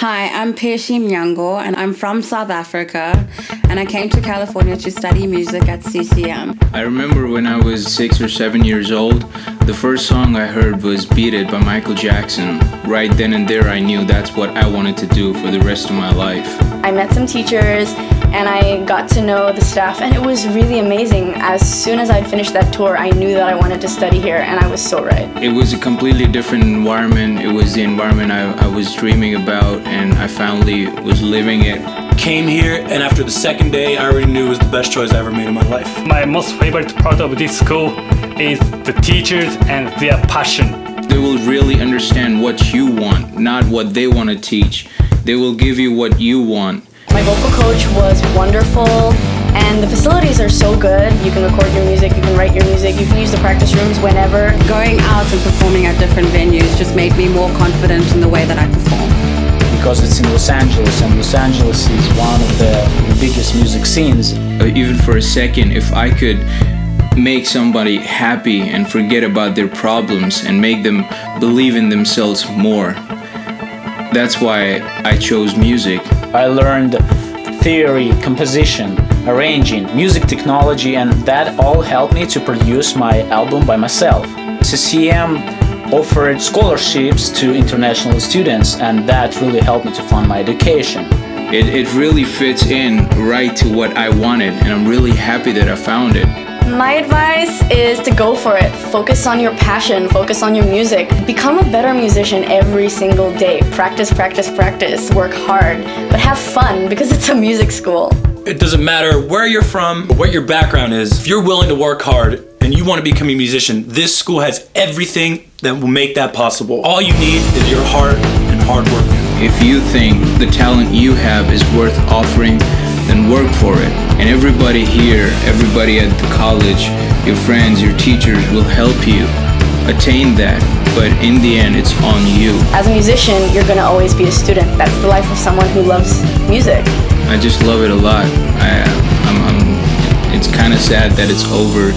Hi, I'm Pershi Mnyango and I'm from South Africa and I came to California to study music at CCM. I remember when I was six or seven years old, the first song I heard was Beat It by Michael Jackson. Right then and there I knew that's what I wanted to do for the rest of my life. I met some teachers and I got to know the staff and it was really amazing. As soon as I'd finished that tour, I knew that I wanted to study here and I was so right. It was a completely different environment. It was the environment I, I was dreaming about and I finally was living it. Came here and after the second day, I already knew it was the best choice I ever made in my life. My most favorite part of this school is the teachers and their passion. They will really understand what you want, not what they want to teach. They will give you what you want my vocal coach was wonderful and the facilities are so good. You can record your music, you can write your music, you can use the practice rooms whenever. Going out and performing at different venues just made me more confident in the way that I perform. Because it's in Los Angeles and Los Angeles is one of the biggest music scenes. Uh, even for a second, if I could make somebody happy and forget about their problems and make them believe in themselves more, that's why I chose music. I learned theory, composition, arranging, music technology, and that all helped me to produce my album by myself. CCM offered scholarships to international students, and that really helped me to fund my education. It, it really fits in right to what I wanted, and I'm really happy that I found it. My advice is to go for it. Focus on your passion, focus on your music. Become a better musician every single day. Practice, practice, practice. Work hard, but have fun because it's a music school. It doesn't matter where you're from, what your background is. If you're willing to work hard and you want to become a musician, this school has everything that will make that possible. All you need is your heart and hard work. If you think the talent you have is worth offering, then work for it. And everybody here, everybody at the college, your friends, your teachers will help you attain that. But in the end, it's on you. As a musician, you're going to always be a student. That's the life of someone who loves music. I just love it a lot. I, I'm, I'm, it's kind of sad that it's over.